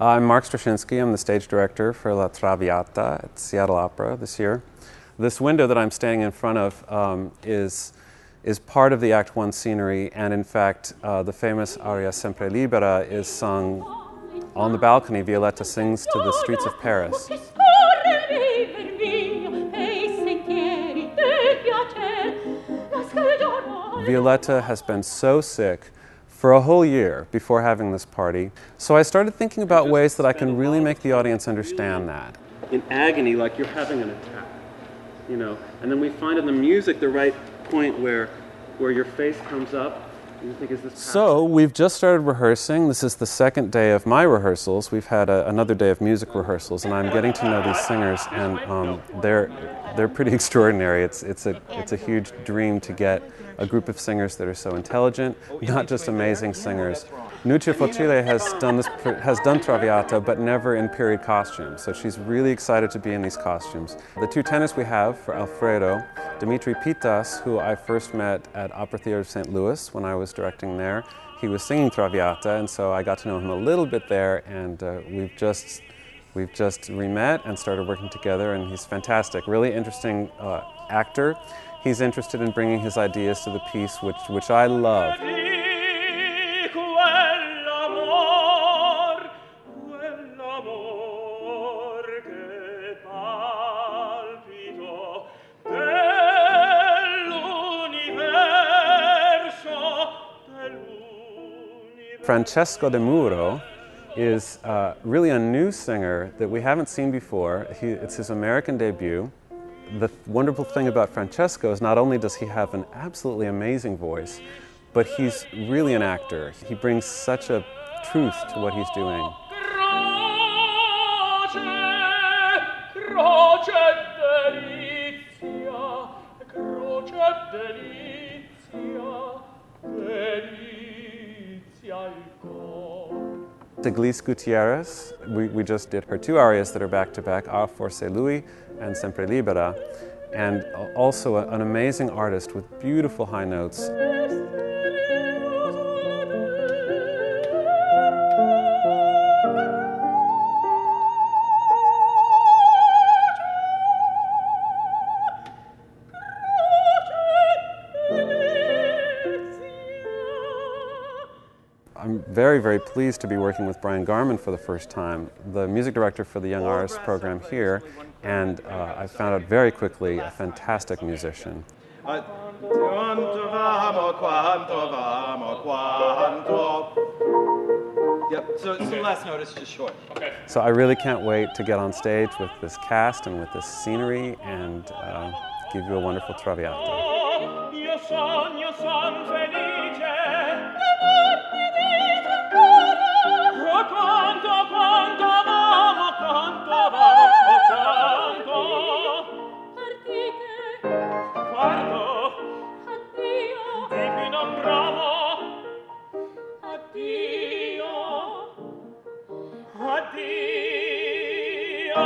I'm Mark Streshinsky. I'm the stage director for La Traviata at Seattle Opera this year. This window that I'm standing in front of um, is, is part of the Act One scenery, and in fact, uh, the famous aria Sempre Libera is sung on the balcony. Violetta sings to the streets of Paris. Violetta has been so sick for a whole year before having this party. So I started thinking about ways that I can really make the audience understand that. In agony, like you're having an attack, you know. And then we find in the music the right point where, where your face comes up. So we've just started rehearsing. This is the second day of my rehearsals. We've had a, another day of music rehearsals, and I'm getting to know these singers, and um, they're they're pretty extraordinary. It's it's a it's a huge dream to get a group of singers that are so intelligent, not just amazing singers. Nuccia Focile has done this has done Traviata, but never in period costumes. So she's really excited to be in these costumes. The two tenors we have for Alfredo, Dimitri Pittas, who I first met at Opera Theatre of St. Louis when I was directing there. He was singing Traviata, and so I got to know him a little bit there, and uh, we've just we've just re-met and started working together, and he's fantastic. Really interesting uh, actor he's interested in bringing his ideas to the piece, which, which I love. Francesco Demuro is uh, really a new singer that we haven't seen before. He, it's his American debut the wonderful thing about Francesco is not only does he have an absolutely amazing voice, but he's really an actor. He brings such a truth to what he's doing. Eglise Gutierrez, we, we just did her two arias that are back to back, A Forse Lui and Sempre Libera, and also an amazing artist with beautiful high notes. I'm very, very pleased to be working with Brian Garman for the first time, the music director for the Young Artists program here, and uh, I found out very quickly a fantastic musician. Yep, so, so last notice, just short. Okay. So I really can't wait to get on stage with this cast and with this scenery and uh, give you a wonderful Traviata. Dio